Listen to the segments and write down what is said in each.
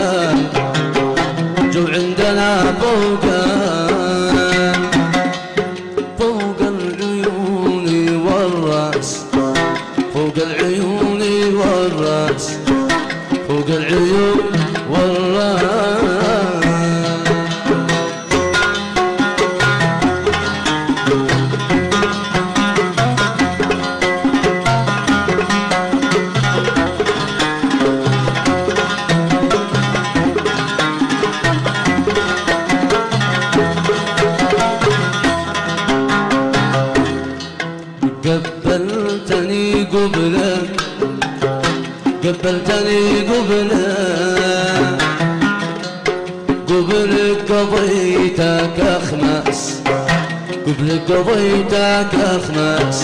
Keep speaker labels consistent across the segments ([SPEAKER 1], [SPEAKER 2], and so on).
[SPEAKER 1] فوقان جو عندنا فوقان قبلتني قبلك قبلك قضيتك أخماس قبلك قضيتك أخماس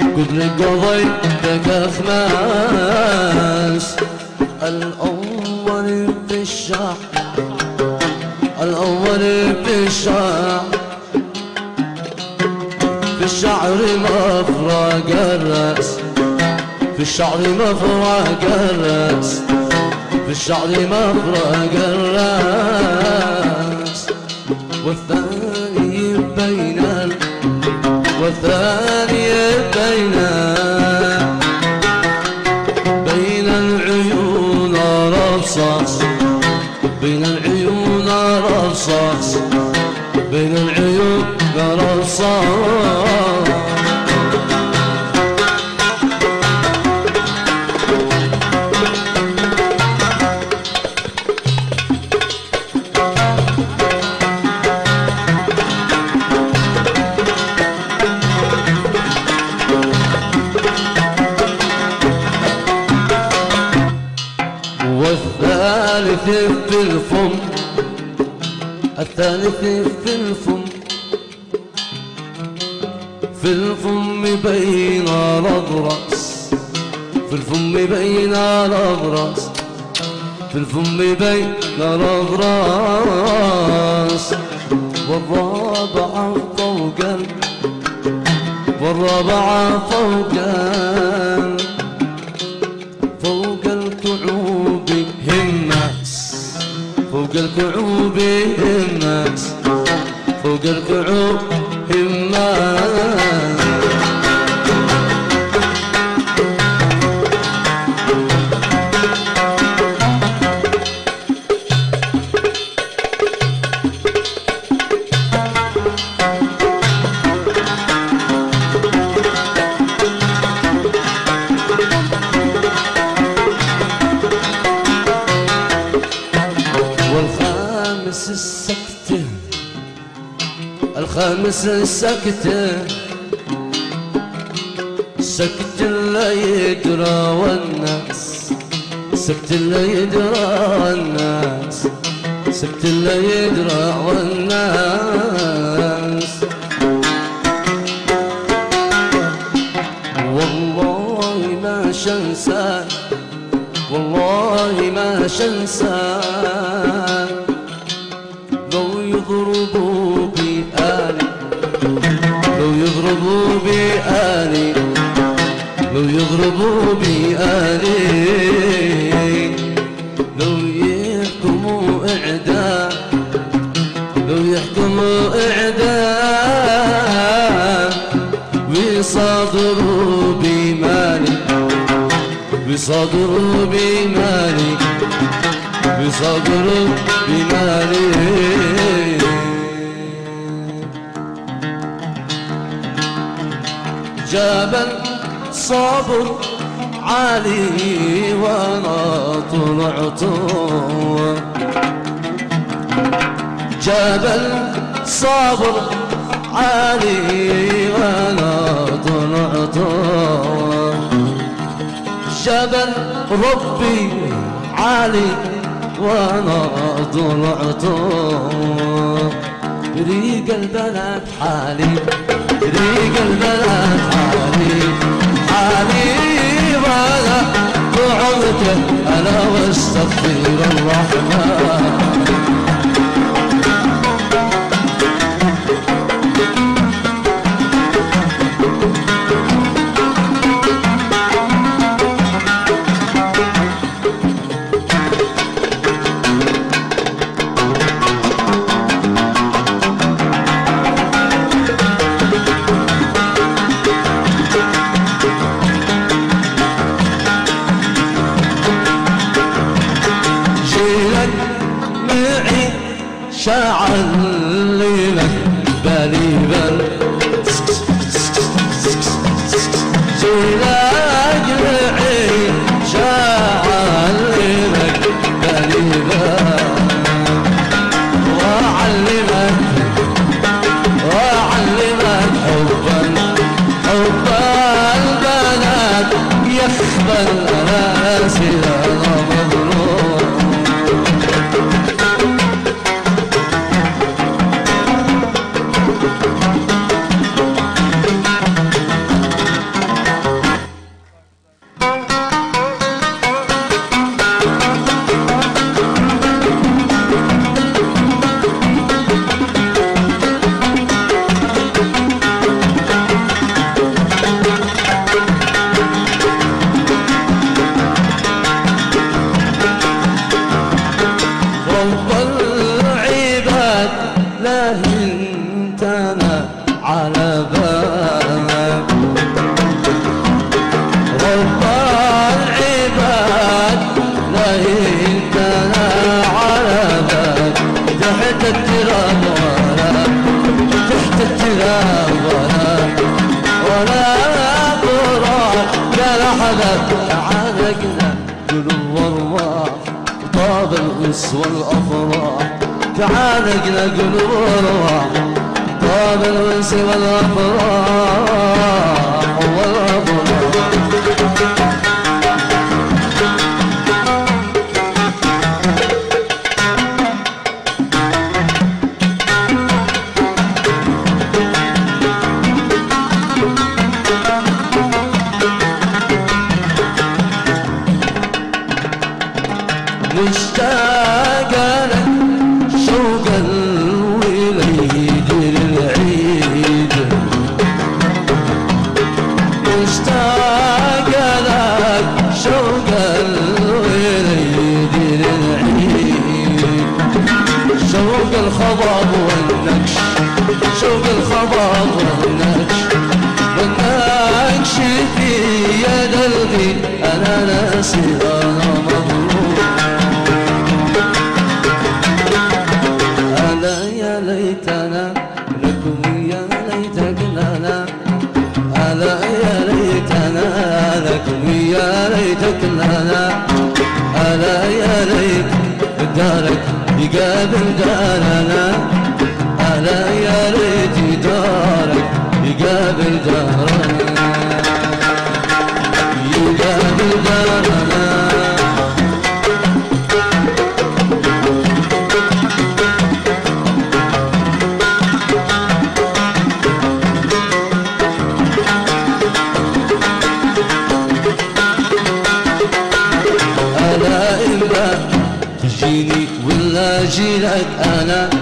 [SPEAKER 1] قبلك قضيتك أخماس الأول في الشعر الأول في الشعر في الشعر مفرق الرأس. في الشعر مفرق الرأس في الشعر مفرق الرأس والثاني بين ال- والثاني في الفم بين الأضرس في الفم بين الأضرس في الفم بين الأضرس والرابعة فوق ال- والرابعة فوق ال- فوق الكعوب همس فوق الكعوب همس فوق الكعوب همس الخامس السكتة سكت لا يدرى والناس. سكت لا يدرى والناس. سكت لا يدرى والناس. والله ما شنسان والله ما شنسان لو يضربوا لو يضربوا بآلي لو يحكموا إعدام لو يحكموا إعدام ويصادروا بمالي ويصادروا بمالي ويصادروا بمالي. جبل صبر عالي وأنا طلعت. جبل صبر عالي وأنا طلعت. جبل ربي عالي وأنا طلعت. ريق البلد حالي ريق البلد حالي. حالي وأنا طعمت أنا واستغفر الرحمن. لا انتنا على باب. رب العباد لا انتنا على باب. تحت التراب ولا تحت التراب ولا ولا قال حدا تعالقنا قلوب وارواح طاب الأنس والأفراح. تعالقنا قلوب وارواح طاب الأنس والأفراح يقابل دارنا أجيلك أنا.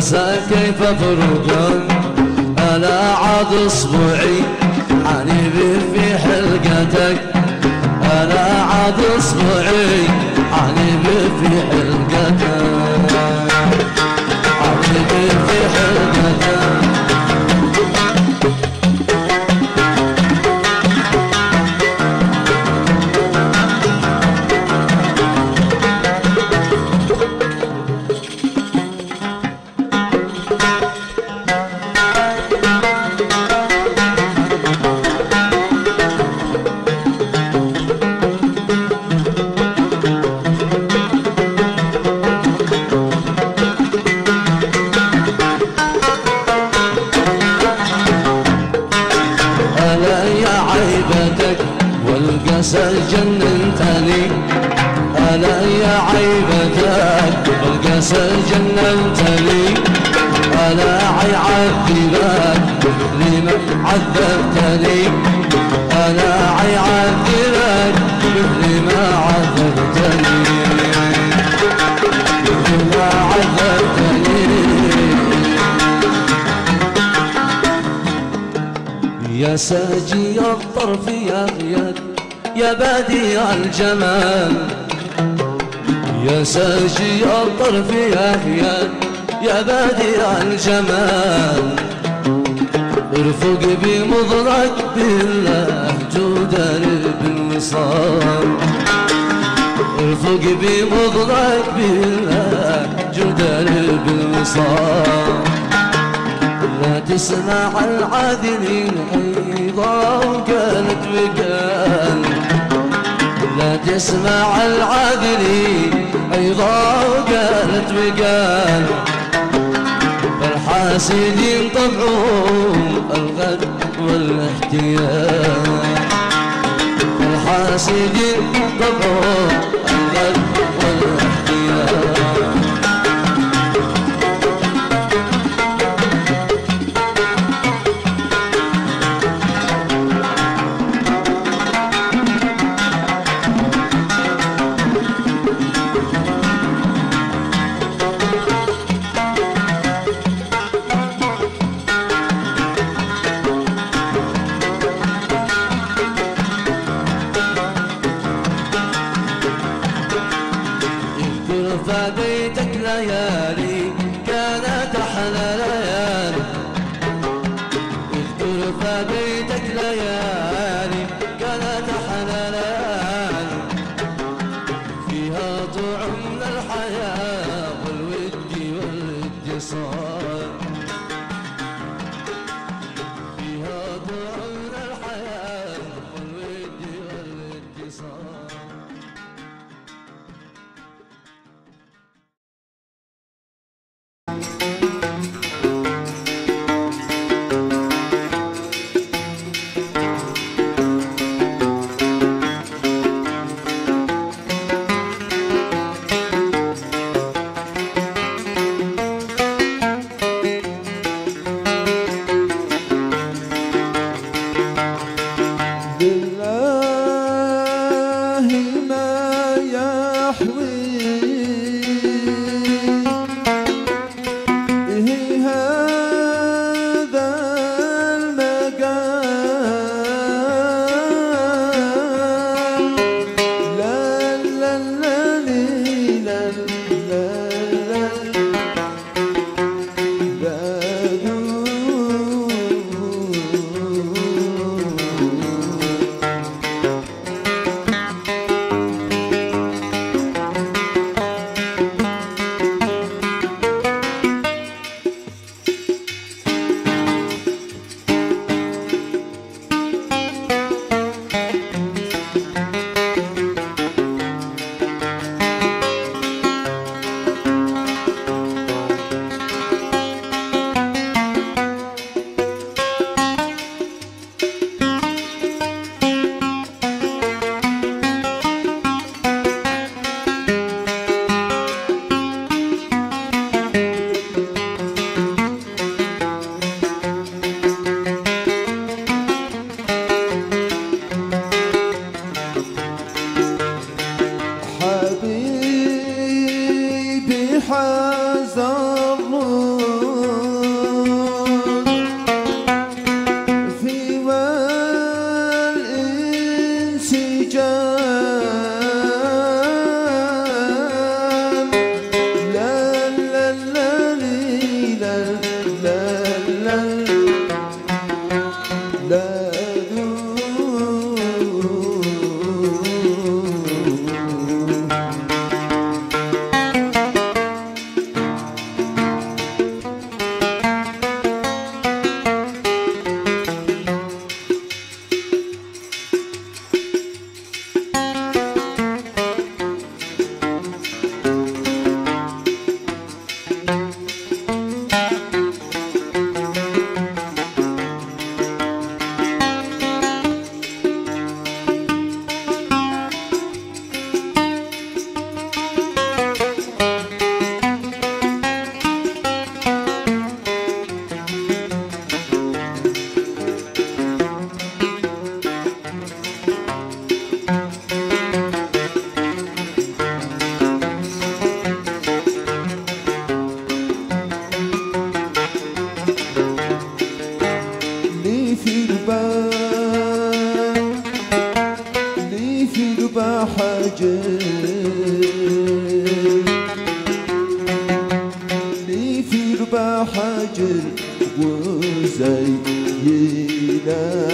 [SPEAKER 1] والقاسى كيف فروقك ألا عاد أصبعي يا عيبتك والقسى جننتني ألا عيعذبك لمن عذبتني ألا عيعذبك مثل ما عذبتني مثل ما عذبتني يا ساجي الطرف يا غياد يا بادي الجمال. يا ساجي الطرف يا أغيد يا بادي الجمال. ارفق بمضناك بالله جود بالوصال ارفق بمضناك بالله جود بالوصال لا تسمع العاذلين أيضا وقالت وقال لا تسمع العاذلين أيضا وقالت وقال فالحاسدين طبعهم الغد والاحتيال. الحاسدين طبعهم الغد يذبح حجر
[SPEAKER 2] لي في ربع حجر وزي ينتلى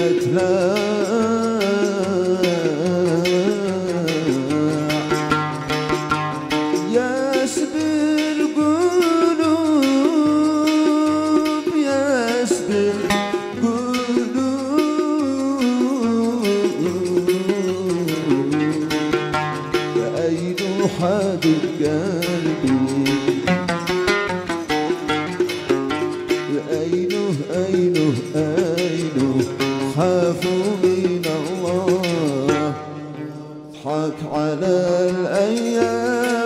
[SPEAKER 2] من الله اضحك على الأيام.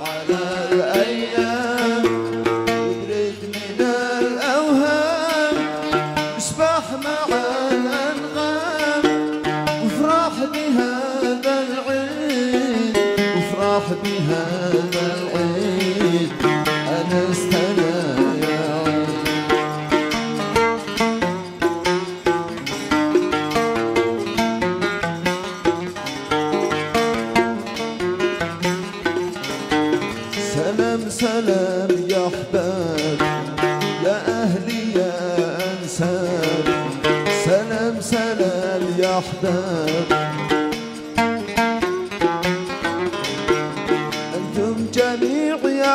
[SPEAKER 2] على أي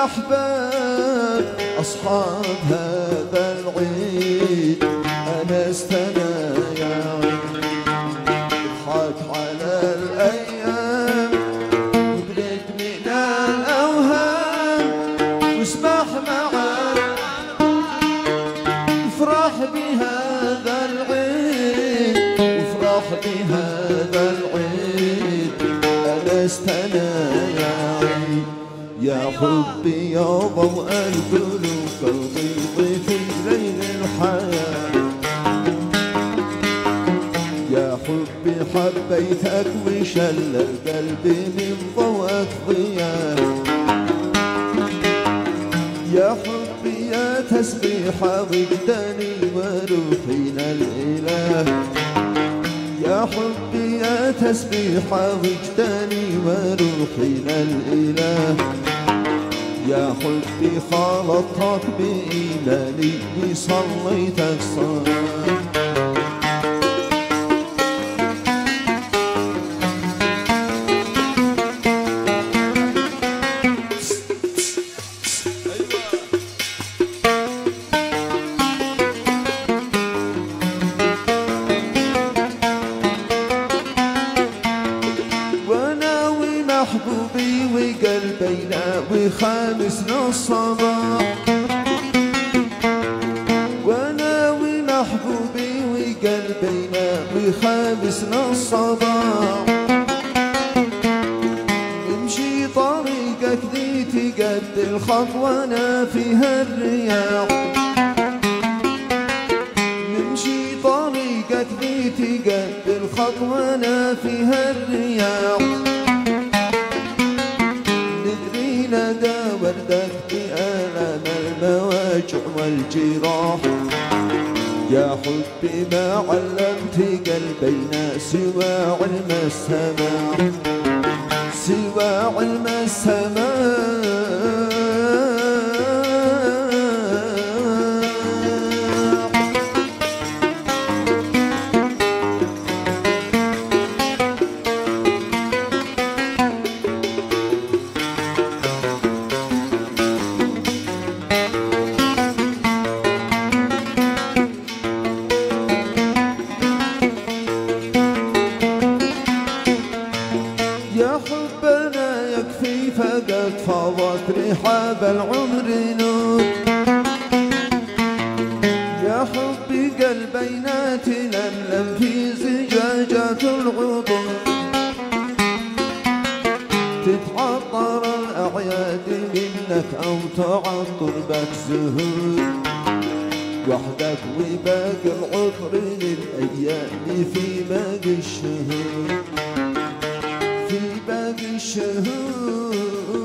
[SPEAKER 2] الأحباب أصحابها. يا حبي حبيتك وشل قلبي من ضوءك ضياء يا حبي يا تسبيح ضدني وروحي للإله يا حبي يا تسبيح ضدني وروحي للإله يا حبي خلطتك بإيماني صليتك صلاة الوجع والجراح يا حبي ما علمت قلبينا سوى علم السماء سوى علم السماء. مضت رحاب العمر نور. يا حبي قلبينات لم في زجاجة العطور تتعطر الأعياد منك أو تعطر بك زهور. وحدك وباقي العطر للأيام في باقي الشهور. في باقي الشهور.